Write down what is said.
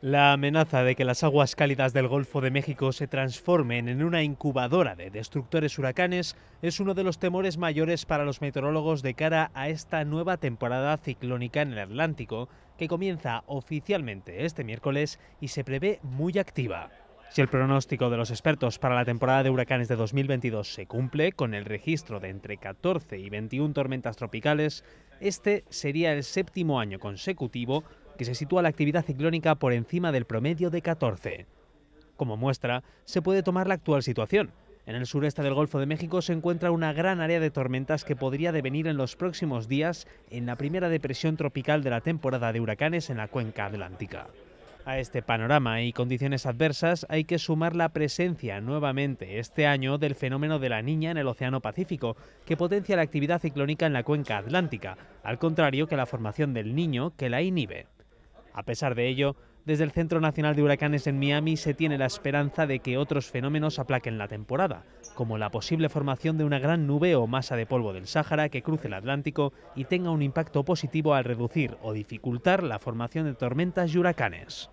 La amenaza de que las aguas cálidas del Golfo de México se transformen en una incubadora de destructores huracanes es uno de los temores mayores para los meteorólogos de cara a esta nueva temporada ciclónica en el Atlántico, que comienza oficialmente este miércoles y se prevé muy activa. Si el pronóstico de los expertos para la temporada de huracanes de 2022 se cumple, con el registro de entre 14 y 21 tormentas tropicales, este sería el séptimo año consecutivo que se sitúa la actividad ciclónica por encima del promedio de 14. Como muestra, se puede tomar la actual situación. En el sureste del Golfo de México se encuentra una gran área de tormentas que podría devenir en los próximos días en la primera depresión tropical de la temporada de huracanes en la cuenca atlántica. A este panorama y condiciones adversas hay que sumar la presencia nuevamente este año del fenómeno de la niña en el Océano Pacífico, que potencia la actividad ciclónica en la cuenca atlántica, al contrario que la formación del niño que la inhibe. A pesar de ello, desde el Centro Nacional de Huracanes en Miami se tiene la esperanza de que otros fenómenos aplaquen la temporada, como la posible formación de una gran nube o masa de polvo del Sáhara que cruce el Atlántico y tenga un impacto positivo al reducir o dificultar la formación de tormentas y huracanes.